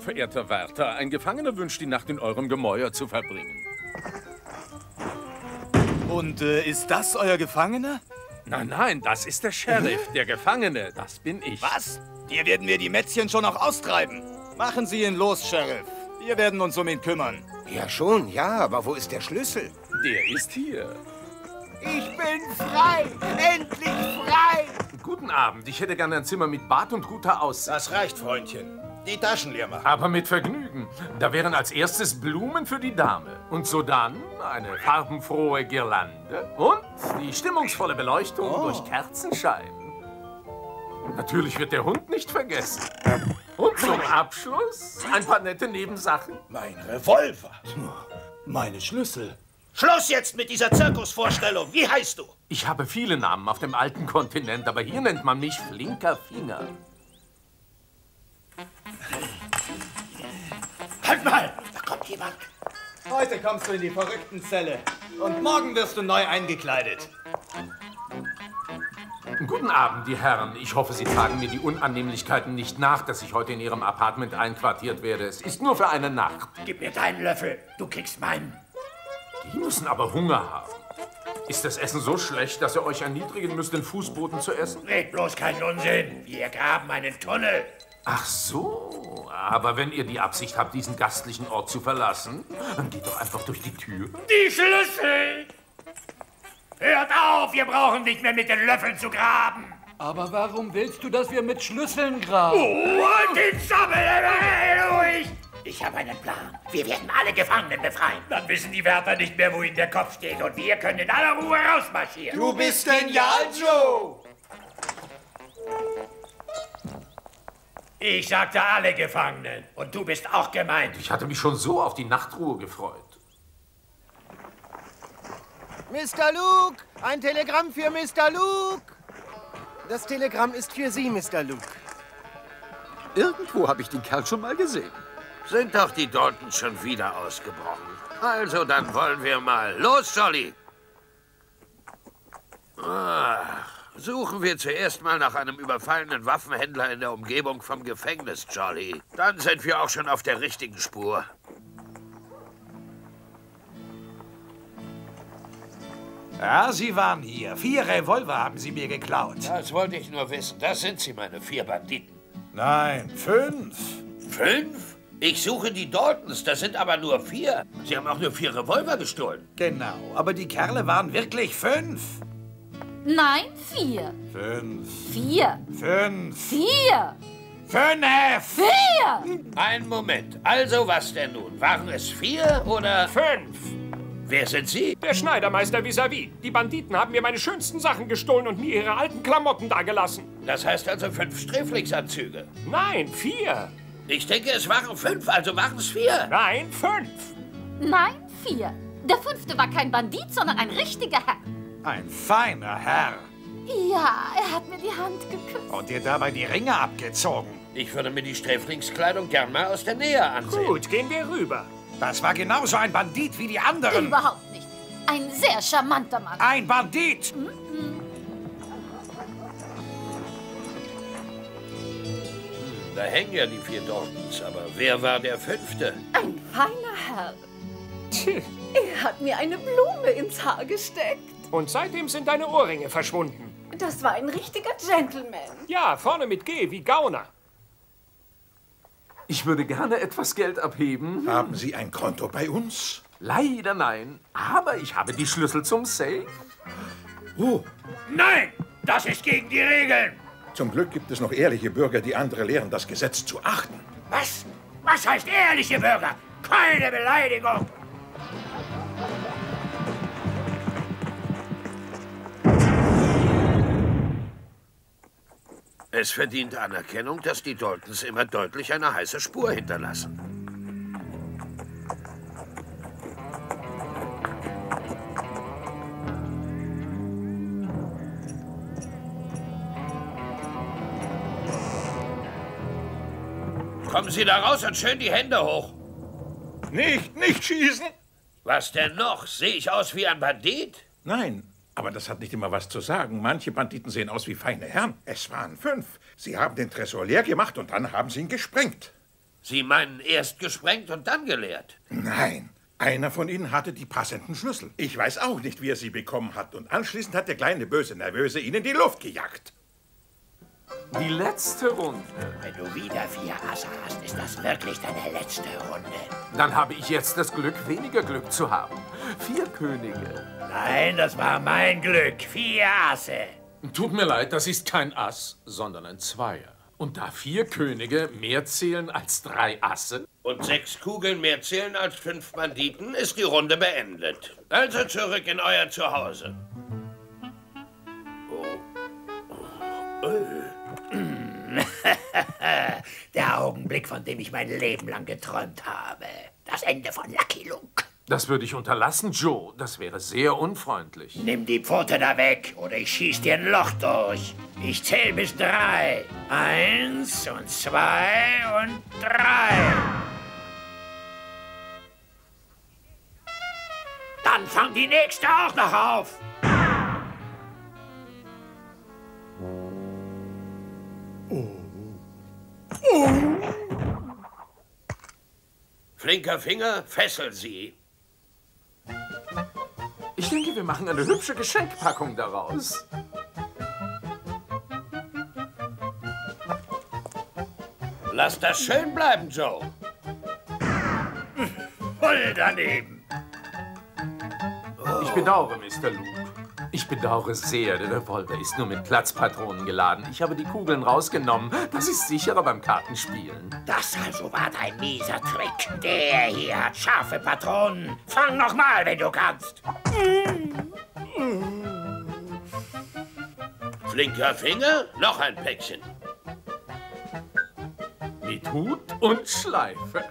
Verehrter Wärter. Ein Gefangener wünscht die Nacht in eurem Gemäuer zu verbringen. Und äh, ist das euer Gefangener? Nein, nein, das ist der Sheriff. Der Gefangene, das bin ich. Was? Dir werden wir die Mätzchen schon noch austreiben. Machen Sie ihn los, Sheriff. Wir werden uns um ihn kümmern. Ja schon, ja, aber wo ist der Schlüssel? Der ist hier. Ich bin frei! Endlich frei! Guten Abend. Ich hätte gerne ein Zimmer mit Bad und guter Aussicht. Das reicht, Freundchen. Die Taschen leer machen. Aber mit Vergnügen. Da wären als erstes Blumen für die Dame. Und sodann eine farbenfrohe Girlande. Und die stimmungsvolle Beleuchtung Oh. durch Kerzenschein. Natürlich wird der Hund nicht vergessen. Und zum Abschluss ein paar nette Nebensachen. Mein Revolver. Meine Schlüssel. Schluss jetzt mit dieser Zirkusvorstellung. Wie heißt du? Ich habe viele Namen auf dem alten Kontinent, aber hier nennt man mich Flinker Finger. Halt mal! Da kommt jemand. Heute kommst du in die verrückten Zelle. Und morgen wirst du neu eingekleidet. Guten Abend, die Herren. Ich hoffe, Sie tragen mir die Unannehmlichkeiten nicht nach, dass ich heute in Ihrem Apartment einquartiert werde. Es ist nur für eine Nacht. Gib mir deinen Löffel. Du kriegst meinen. Die müssen aber Hunger haben. Ist das Essen so schlecht, dass ihr euch erniedrigen müsst, den Fußboden zu essen? Red bloß keinen Unsinn. Wir graben einen Tunnel. Ach so, aber wenn ihr die Absicht habt, diesen gastlichen Ort zu verlassen, dann geht doch einfach durch die Tür. Die Schlüssel! Hört auf, wir brauchen nicht mehr mit den Löffeln zu graben. Aber warum willst du, dass wir mit Schlüsseln graben? Und den Sammel ruhig! Ich habe einen Plan. Wir werden alle Gefangenen befreien. Dann wissen die Wärter nicht mehr, wo ihnen der Kopf steht. Und wir können in aller Ruhe rausmarschieren. Du bist genial, Joe! Ich sagte alle Gefangenen. Und du bist auch gemeint. Ich hatte mich schon so auf die Nachtruhe gefreut. Mr. Luke! Ein Telegramm für Mr. Luke! Das Telegramm ist für Sie, Mr. Luke. Irgendwo habe ich den Kerl schon mal gesehen. Sind doch die Daltons schon wieder ausgebrochen. Also, dann wollen wir mal. Los, Jolly! Ach, suchen wir zuerst mal nach einem überfallenen Waffenhändler in der Umgebung vom Gefängnis, Jolly. Dann sind wir auch schon auf der richtigen Spur. Ja, Sie waren hier. Vier Revolver haben Sie mir geklaut. Das wollte ich nur wissen. Das sind sie, meine vier Banditen. Nein, fünf. Fünf? Ich suche die Daltons, das sind aber nur vier. Sie haben auch nur vier Revolver gestohlen. Genau, aber die Kerle waren wirklich fünf. Nein, vier. Fünf. Vier. Fünf. Vier. Fünf. Vier. Ein Moment. Also, was denn nun? Waren es vier oder... Fünf. Wer sind Sie? Der Schneidermeister vis-à-vis. Die Banditen haben mir meine schönsten Sachen gestohlen und mir ihre alten Klamotten dagelassen. Das heißt also fünf Sträflingsanzüge. Nein, vier. Ich denke, es waren fünf, also waren es vier. Nein, fünf. Nein, vier. Der fünfte war kein Bandit, sondern ein richtiger Herr. Ein feiner Herr. Ja, er hat mir die Hand geküsst. Und dir dabei die Ringe abgezogen. Ich würde mir die Sträflingskleidung gern mal aus der Nähe ansehen. Gut, gehen wir rüber. Das war genauso ein Bandit wie die anderen. Überhaupt nicht. Ein sehr charmanter Mann. Ein Bandit. Da hängen ja die vier Daltons, aber wer war der fünfte? Ein feiner Herr. Tch. Er hat mir eine Blume ins Haar gesteckt. Und seitdem sind deine Ohrringe verschwunden. Das war ein richtiger Gentleman. Ja, vorne mit G wie Gauner. Ich würde gerne etwas Geld abheben. Haben Sie ein Konto bei uns? Leider nein. Aber ich habe die Schlüssel zum Safe. Oh, Nein, das ist gegen die Regeln. zum Glück gibt es noch ehrliche Bürger, die andere lehren, das Gesetz zu achten. Was? Was heißt ehrliche Bürger? Keine Beleidigung. Es verdient Anerkennung, dass die Daltons immer deutlich eine heiße Spur hinterlassen. Kommen Sie da raus und schön die Hände hoch. Nicht, nicht schießen! Was denn noch? Sehe ich aus wie ein Bandit? Nein, aber das hat nicht immer was zu sagen. Manche Banditen sehen aus wie feine Herren. Es waren fünf. Sie haben den Tresor leer gemacht und dann haben sie ihn gesprengt. Sie meinen erst gesprengt und dann geleert? Nein. Einer von ihnen hatte die passenden Schlüssel. Ich weiß auch nicht, wie er sie bekommen hat. Und anschließend hat der kleine böse Nervöse ihn in die Luft gejagt. Die letzte Runde. Wenn du wieder vier Asse hast, ist das wirklich deine letzte Runde. Dann habe ich jetzt das Glück, weniger Glück zu haben. Vier Könige. Nein, das war mein Glück. Vier Asse. Tut mir leid, das ist kein Ass, sondern ein Zweier. Und da vier Könige mehr zählen als drei Asse, Und sechs Kugeln mehr zählen als fünf Banditen, ist die Runde beendet. Also zurück in euer Zuhause. Der Augenblick, von dem ich mein Leben lang geträumt habe. Das Ende von Lucky Luke. das würde ich unterlassen, Joe. Das wäre sehr unfreundlich. Nimm die Pfote da weg oder ich schieß dir ein Loch durch. Ich zähl bis drei. Eins und zwei und drei. Dann fang die nächste auch noch auf. Flinker Finger, fessel sie. Ich denke, wir machen eine hübsche Geschenkpackung daraus. Lass das schön bleiben, Joe. Voll daneben. Ich bedauere, Mr. Ich bedauere sehr, der Revolver ist nur mit Platzpatronen geladen. Ich habe die Kugeln rausgenommen. Das ist sicherer beim Kartenspielen. Das also war dein mieser Trick. Der hier hat scharfe Patronen. Fang noch mal, wenn du kannst. Flinker Finger, noch ein Päckchen. Mit Hut und Schleife.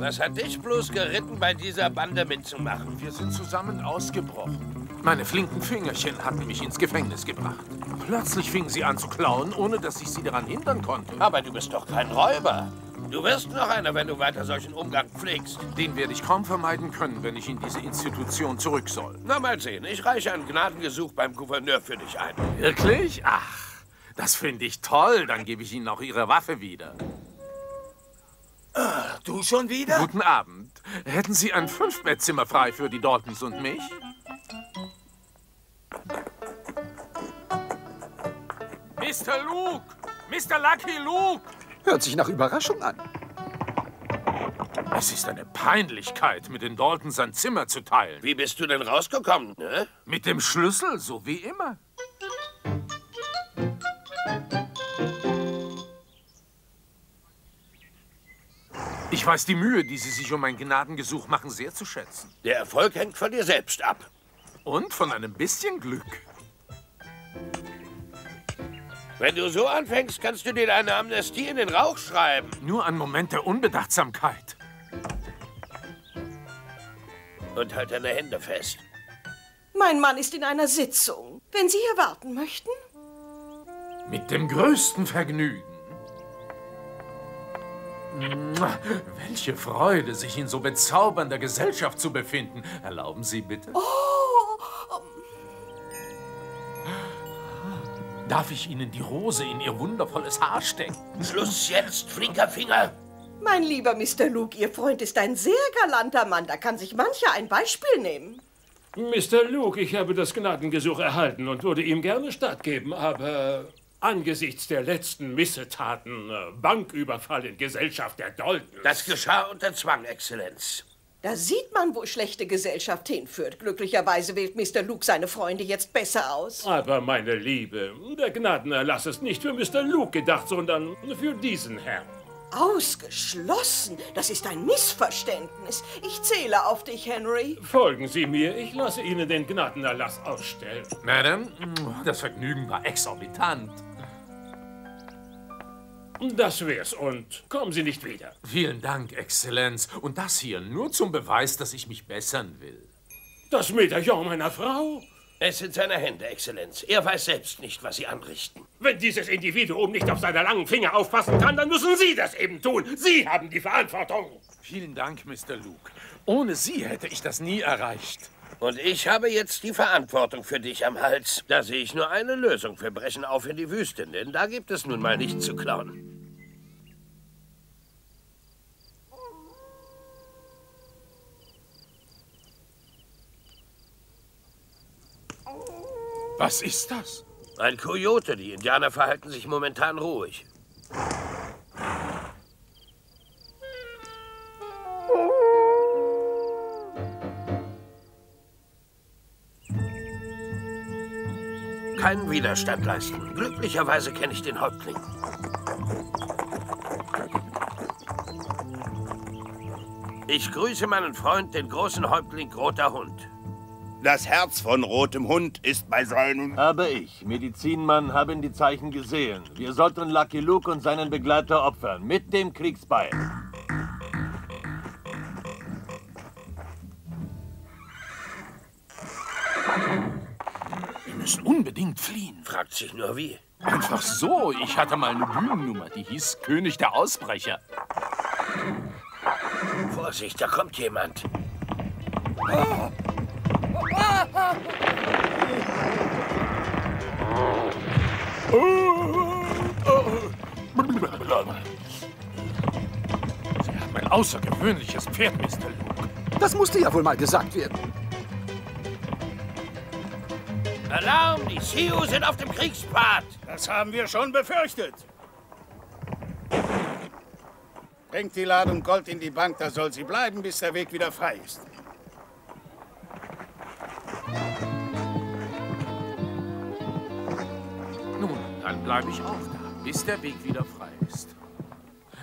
Was hat dich bloß geritten, bei dieser Bande mitzumachen? Wir sind zusammen ausgebrochen. Meine flinken Fingerchen hatten mich ins Gefängnis gebracht. Plötzlich fingen sie an zu klauen, ohne dass ich sie daran hindern konnte. Aber du bist doch kein Räuber. Du wirst noch einer, wenn du weiter solchen Umgang pflegst. Den werde ich kaum vermeiden können, wenn ich in diese Institution zurück soll. Na, mal sehen. Ich reiche ein Gnadengesuch beim Gouverneur für dich ein. Wirklich? Ach, das finde ich toll. Dann gebe ich Ihnen auch Ihre Waffe wieder. Du schon wieder? Guten Abend. Hätten Sie ein Fünfbettzimmer frei für die Daltons und mich? Mr. Luke! Mr. Lucky Luke! Hört sich nach Überraschung an. Es ist eine Peinlichkeit, mit den Daltons ein Zimmer zu teilen. Wie bist du denn rausgekommen, ne? Mit dem Schlüssel, so wie immer. Ich weiß die Mühe, die Sie sich um ein Gnadengesuch machen, sehr zu schätzen. Der Erfolg hängt von dir selbst ab. Und von einem bisschen Glück. Wenn du so anfängst, kannst du dir deine Amnestie in den Rauch schreiben. Nur ein Moment der Unbedachtsamkeit. Und halt deine Hände fest. Mein Mann ist in einer Sitzung. Wenn Sie hier warten möchten. Mit dem größten Vergnügen. Welche Freude, sich in so bezaubernder Gesellschaft zu befinden. Erlauben Sie bitte? Oh, Darf ich Ihnen die Rose in Ihr wundervolles Haar stecken? Schluss jetzt, flinker Finger. mein lieber Mr. Luke, Ihr Freund ist ein sehr galanter Mann. Da kann sich mancher ein Beispiel nehmen. Mr. Luke, ich habe das Gnadengesuch erhalten und würde ihm gerne stattgeben, aber angesichts der letzten Missetaten, äh, Banküberfall in Gesellschaft der Daltons... Das geschah unter Zwang, Exzellenz. Da sieht man, wo schlechte Gesellschaft hinführt. Glücklicherweise wählt Mr. Luke seine Freunde jetzt besser aus. Aber meine Liebe, der Gnadenerlass ist nicht für Mr. Luke gedacht, sondern für diesen Herrn. Ausgeschlossen? Das ist ein Missverständnis. Ich zähle auf dich, Henry. Folgen Sie mir, ich lasse Ihnen den Gnadenerlass ausstellen. Madame, das Vergnügen war exorbitant. Das wär's und kommen Sie nicht wieder. Vielen Dank, Exzellenz. Und das hier nur zum Beweis, dass ich mich bessern will. Das Medaillon meiner Frau? Es sind seine Hände, Exzellenz. Er weiß selbst nicht, was sie anrichten. Wenn dieses Individuum nicht auf seine langen Finger aufpassen kann, dann müssen Sie das eben tun. Sie haben die Verantwortung. Vielen Dank, Mr. Luke. Ohne Sie hätte ich das nie erreicht. Und ich habe jetzt die Verantwortung für dich am Hals. Da sehe ich nur eine Lösung. Wir brechen auf in die Wüste, denn da gibt es nun mal nichts zu klauen. Was ist das? Ein Kojote. Die Indianer verhalten sich momentan ruhig. Keinen Widerstand leisten. Glücklicherweise kenne ich den Häuptling. Ich grüße meinen Freund, den großen Häuptling Roter Hund. Das Herz von Rotem Hund ist bei seinen... Aber ich, Medizinmann, haben die Zeichen gesehen. Wir sollten Lucky Luke und seinen Begleiter opfern, mit dem Kriegsbeil. Fragt sich nur wie. Einfach so. Ich hatte mal eine Bühnennummer, die hieß König der Ausbrecher. Vorsicht, da kommt jemand. Sie haben ein außergewöhnliches Pferd, Mr. Luke. Das musste ja wohl mal gesagt werden. Alarm! Die Sioux sind auf dem Kriegspfad! Das haben wir schon befürchtet. Bringt die Ladung Gold in die Bank, da soll sie bleiben, bis der Weg wieder frei ist. Nun, dann bleibe ich auch da, bis der Weg wieder frei ist.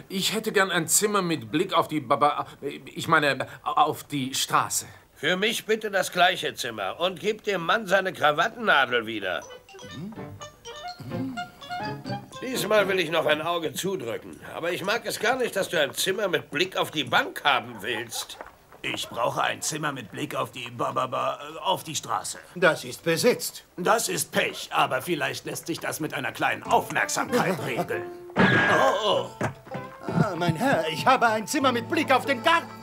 Ich hätte gern ein Zimmer mit Blick auf die Baba... Ich meine, auf die Straße. Für mich bitte das gleiche Zimmer und gib dem Mann seine Krawattennadel wieder. Diesmal will ich noch ein Auge zudrücken. Aber ich mag es gar nicht, dass du ein Zimmer mit Blick auf die Bank haben willst. Ich brauche ein Zimmer mit Blick auf die ba, ba, ba, auf die Straße. Das ist besetzt. Das ist Pech, aber vielleicht lässt sich das mit einer kleinen Aufmerksamkeit regeln. Oh, oh. Ah, mein Herr, ich habe ein Zimmer mit Blick auf den Garten.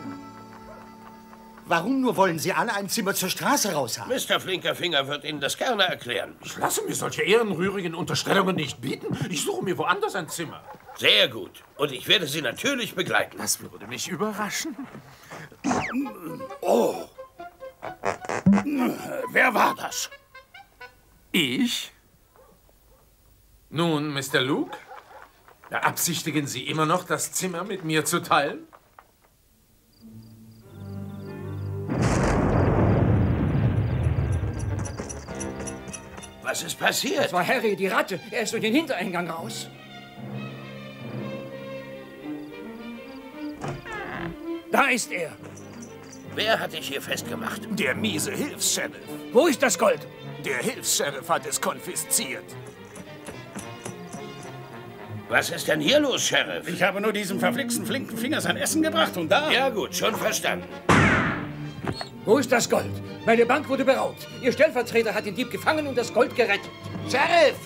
Warum nur wollen Sie alle ein Zimmer zur Straße raus haben? Mr. Flinkerfinger wird Ihnen das gerne erklären. Ich lasse mir solche ehrenrührigen Unterstellungen nicht bieten. Ich suche mir woanders ein Zimmer. Sehr gut. Und ich werde Sie natürlich begleiten. Das würde mich überraschen. Oh. Wer war das? Ich? Nun, Mr. Luke, beabsichtigen Sie immer noch, das Zimmer mit mir zu teilen? Was ist passiert? Das war Harry, die Ratte. Er ist durch den Hintereingang raus. Da ist er. Wer hat dich hier festgemacht? Der miese Hilfs-Sheriff. Wo ist das Gold? Der Hilfs-Sheriff hat es konfisziert. Was ist denn hier los, Sheriff? Ich habe nur diesem verflixten flinken Finger sein Essen gebracht und da... Ja gut, schon verstanden. Wo ist das Gold? Meine Bank wurde beraubt. Ihr Stellvertreter hat den Dieb gefangen und das Gold gerettet. Sheriff!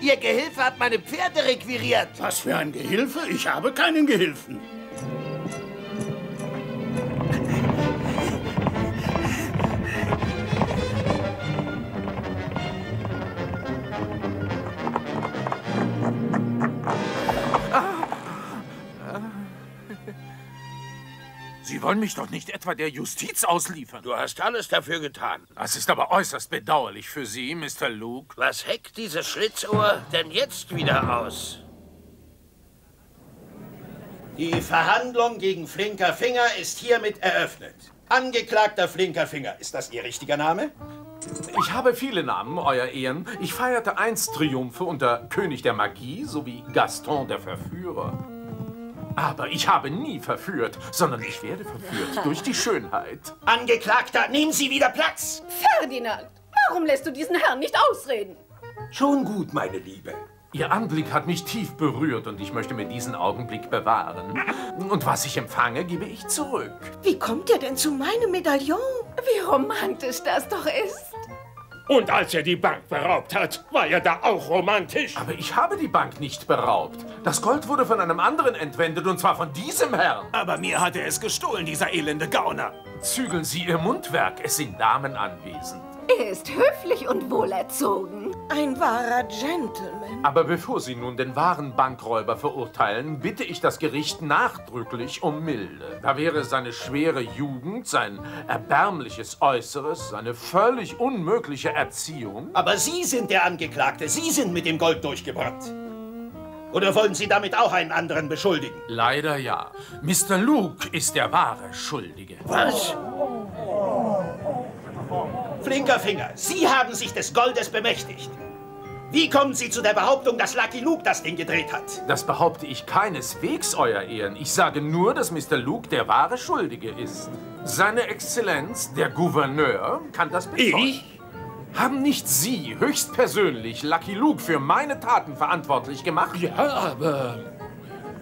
Ihr Gehilfe hat meine Pferde requiriert. Was für ein Gehilfe? Ich habe keinen Gehilfen. Wollen mich doch nicht etwa der Justiz ausliefern. Du hast alles dafür getan. Das ist aber äußerst bedauerlich für Sie, Mr. Luke. Was heckt dieses Schlitzohr denn jetzt wieder aus? Die Verhandlung gegen Flinker Finger ist hiermit eröffnet. Angeklagter Flinker Finger, ist das Ihr richtiger Name? Ich habe viele Namen, Euer Ehren. Ich feierte einst Triumphe unter König der Magie sowie Gaston der Verführer. Aber ich habe nie verführt, sondern ich werde verführt durch die Schönheit. Angeklagter, nehmen Sie wieder Platz! Ferdinand, warum lässt du diesen Herrn nicht ausreden? Schon gut, meine Liebe. Ihr Anblick hat mich tief berührt und ich möchte mir diesen Augenblick bewahren. Und was ich empfange, gebe ich zurück. Wie kommt er denn zu meinem Medaillon? Wie romantisch das doch ist. Und als er die Bank beraubt hat, war er da auch romantisch. Aber ich habe die Bank nicht beraubt. Das Gold wurde von einem anderen entwendet, und zwar von diesem Herrn. Aber mir hat er es gestohlen, dieser elende Gauner. Zügeln Sie Ihr Mundwerk, es sind Damen anwesend. Er ist höflich und wohlerzogen. Ein wahrer Gentleman. Aber bevor Sie nun den wahren Bankräuber verurteilen, bitte ich das Gericht nachdrücklich um Milde. Da wäre seine schwere Jugend, sein erbärmliches Äußeres, seine völlig unmögliche Erziehung. Aber Sie sind der Angeklagte. Sie sind mit dem Gold durchgebrannt. Oder wollen Sie damit auch einen anderen beschuldigen? Leider ja. Mr. Luke ist der wahre Schuldige. Was? Flinker Finger, Sie haben sich des Goldes bemächtigt. Wie kommen Sie zu der Behauptung, dass Lucky Luke das Ding gedreht hat? Das behaupte ich keineswegs, Euer Ehren. Ich sage nur, dass Mr. Luke der wahre Schuldige ist. Seine Exzellenz, der Gouverneur, kann das bezeugen. Ich? Haben nicht Sie höchstpersönlich Lucky Luke für meine Taten verantwortlich gemacht? Ja, aber...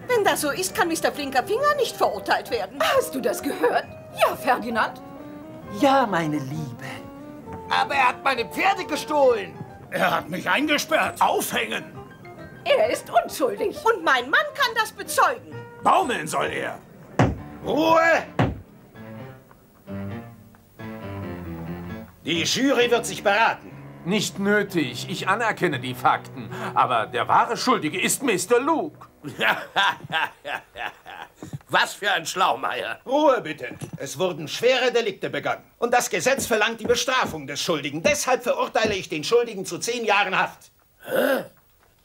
Wenn das so ist, kann Mr. Flinker Finger nicht verurteilt werden. Hast du das gehört? Ja, Ferdinand. Ja, meine Liebe. Aber er hat meine Pferde gestohlen. Er hat mich eingesperrt. Aufhängen. Er ist unschuldig. Und mein Mann kann das bezeugen. Baumeln soll er. Ruhe! Die Jury wird sich beraten. Nicht nötig. Ich anerkenne die Fakten. Aber der wahre Schuldige ist Mr. Luke. Was für ein Schlaumeier. Ruhe bitte. Es wurden schwere Delikte begangen. Und das Gesetz verlangt die Bestrafung des Schuldigen. Deshalb verurteile ich den Schuldigen zu zehn Jahren Haft. Hä?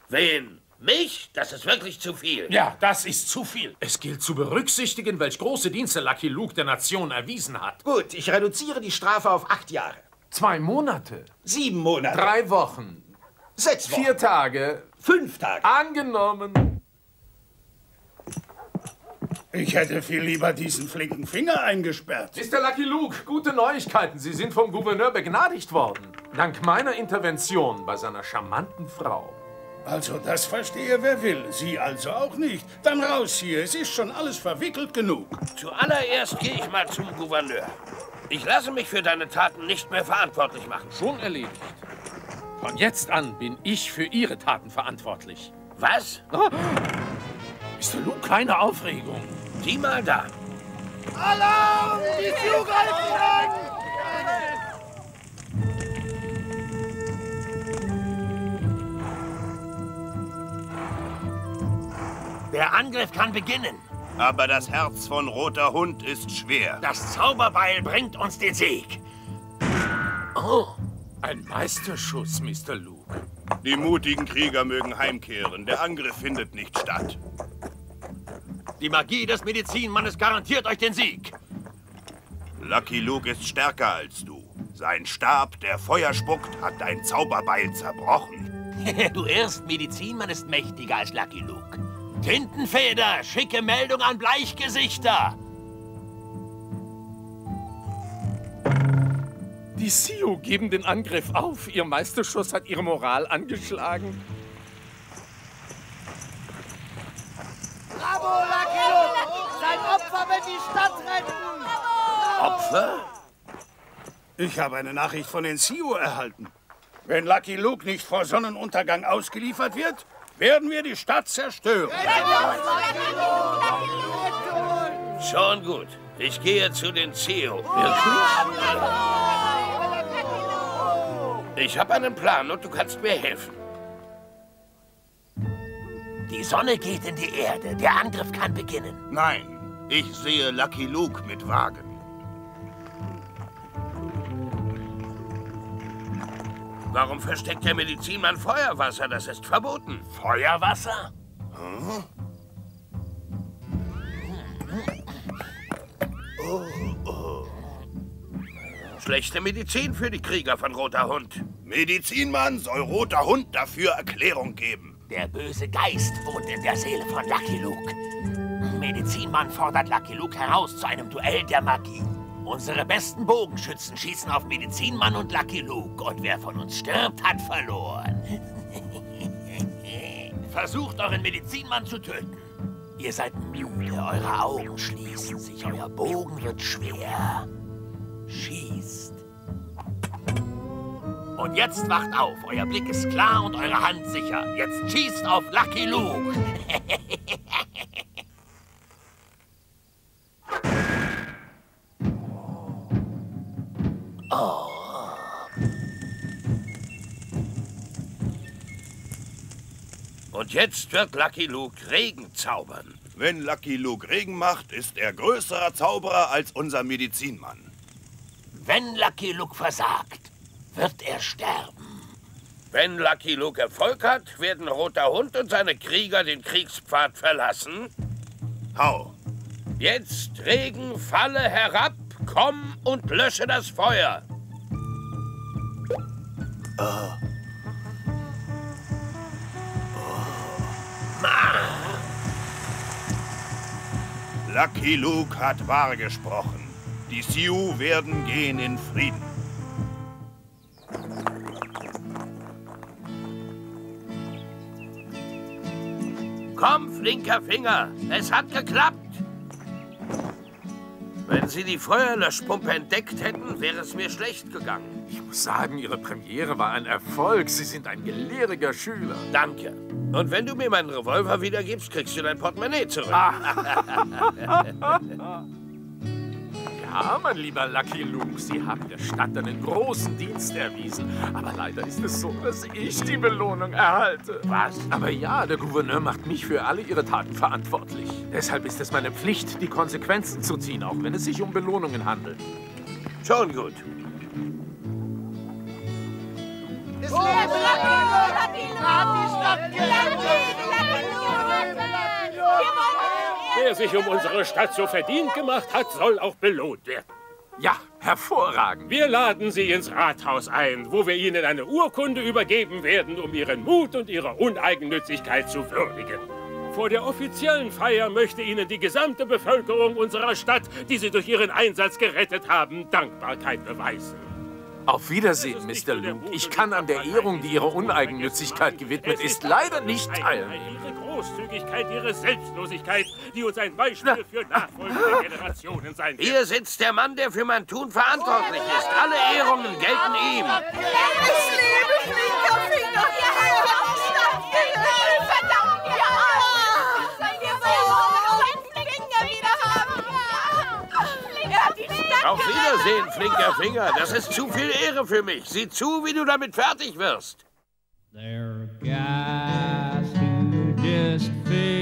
Wen? Mich? Das ist wirklich zu viel. Ja, das ist zu viel. Es gilt zu berücksichtigen, welch große Dienste Lucky Luke der Nation erwiesen hat. Gut, ich reduziere die Strafe auf acht Jahre. Zwei Monate. Sieben Monate. Drei Wochen. Sechs Wochen. Vier Tage. Fünf Tage. Angenommen. Ich hätte viel lieber diesen flinken Finger eingesperrt. Mr. Lucky Luke, gute Neuigkeiten. Sie sind vom Gouverneur begnadigt worden. Dank meiner Intervention bei seiner charmanten Frau. Also das verstehe wer will. Sie also auch nicht. Dann raus hier. Es ist schon alles verwickelt genug. Zuallererst gehe ich mal zum Gouverneur. Ich lasse mich für deine Taten nicht mehr verantwortlich machen. Schon erledigt. Von jetzt an bin ich für Ihre Taten verantwortlich. Was? Oh. Mr. Luke, keine Aufregung. Sieh mal da. Alarm! Die Sioux greifen an! Der Angriff kann beginnen. Aber das Herz von Roter Hund ist schwer. Das Zauberbeil bringt uns den Sieg. Oh, ein Meisterschuss, Mr. Luke. Die mutigen Krieger mögen heimkehren. Der Angriff findet nicht statt. Die Magie des Medizinmannes garantiert euch den Sieg. Lucky Luke ist stärker als du. Sein Stab, der Feuer spuckt, hat dein Zauberbeil zerbrochen. du irrst, Medizinmann ist mächtiger als Lucky Luke. Tintenfeder, schicke Meldung an Bleichgesichter. Die Sioux geben den Angriff auf. Ihr Meisterschuss hat ihre Moral angeschlagen. Bravo, Lucky Luke! Sein Opfer wird die Stadt retten! Opfer? Ich habe eine Nachricht von den Sioux erhalten. Wenn Lucky Luke nicht vor Sonnenuntergang ausgeliefert wird, werden wir die Stadt zerstören. Schon gut. Ich gehe zu den CEO. Wirklich? Ich habe einen Plan und du kannst mir helfen. Die Sonne geht in die Erde. Der Angriff kann beginnen. Nein, ich sehe Lucky Luke mit Wagen. Warum versteckt der Medizinmann Feuerwasser? Das ist verboten. Feuerwasser? Hm? Oh, oh. Schlechte Medizin für die Krieger von Roter Hund. Medizinmann soll Roter Hund dafür Erklärung geben. Der böse Geist wohnt in der Seele von Lucky Luke. Medizinmann fordert Lucky Luke heraus zu einem Duell der Magie. Unsere besten Bogenschützen schießen auf Medizinmann und Lucky Luke. Und wer von uns stirbt, hat verloren. Versucht, euren Medizinmann zu töten. Ihr seid müde, eure Augen schließen sich, euer Bogen wird schwer. Schießt. Und jetzt wacht auf, euer Blick ist klar und eure Hand sicher. Jetzt schießt auf Lucky Luke. Oh. Und jetzt wird Lucky Luke Regen zaubern. Wenn Lucky Luke Regen macht, ist er größerer Zauberer als unser Medizinmann. Wenn Lucky Luke versagt, wird er sterben. Wenn Lucky Luke Erfolg hat, werden Roter Hund und seine Krieger den Kriegspfad verlassen. Hau! Jetzt Regen, falle herab, komm und lösche das Feuer. Oh. Lucky Luke hat wahr gesprochen. Die Sioux werden gehen in Frieden. Komm, flinker Finger, es hat geklappt. Wenn Sie die Feuerlöschpumpe entdeckt hätten, wäre es mir schlecht gegangen. Ich muss sagen, Ihre Premiere war ein Erfolg. Sie sind ein gelehriger Schüler. Danke. Und wenn du mir meinen Revolver wiedergibst, kriegst du dein Portemonnaie zurück. Ja, mein lieber Lucky Luke, Sie haben der Stadt einen großen Dienst erwiesen. Aber leider ist es so, dass ich die Belohnung erhalte. Was? Aber ja, der Gouverneur macht mich für alle Ihre Taten verantwortlich. Deshalb ist es meine Pflicht, die Konsequenzen zu ziehen, auch wenn es sich um Belohnungen handelt. Schon gut. Es lebe Lucky Luke! Hat die Wer sich um unsere Stadt so verdient gemacht hat, soll auch belohnt werden. Ja, hervorragend. Wir laden Sie ins Rathaus ein, wo wir Ihnen eine Urkunde übergeben werden, um Ihren Mut und Ihre Uneigennützigkeit zu würdigen. Vor der offiziellen Feier möchte Ihnen die gesamte Bevölkerung unserer Stadt, die Sie durch Ihren Einsatz gerettet haben, Dankbarkeit beweisen. Auf Wiedersehen, Mr. Luke. Ich kann an der Ehrung, die Ihrer Uneigennützigkeit gewidmet ist, leider nicht teilnehmen. Großzügigkeit, Ihre Selbstlosigkeit, die uns ein Beispiel für nachfolgende Generationen sein wird. Hier sitzt der Mann, der für mein Tun verantwortlich ist. Alle Ehrungen gelten ihm. Es lebe Auf Wiedersehen, flinker Finger. Das ist zu viel Ehre für mich. Sieh zu, wie du damit fertig wirst. There guys best.